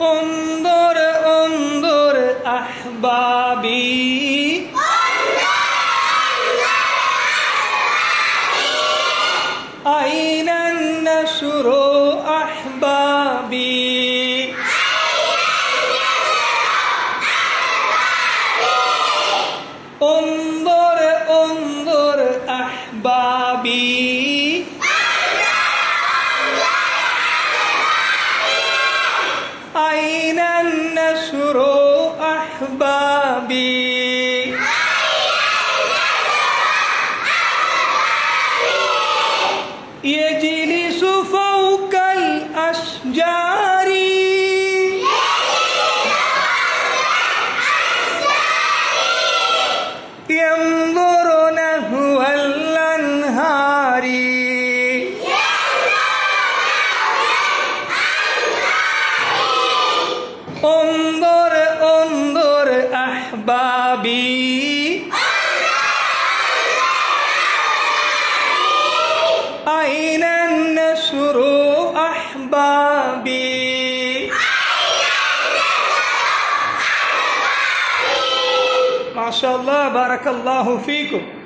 انظر انظر أحبابي أين النشر أحبابي انظر انظر أحبابي أين النشر أحبابي؟ يجلس فوق الأشجار. ينظر نحو الأنهار. أحبابي. أين النشر أحبابي؟ ما شاء الله بارك الله فيكم.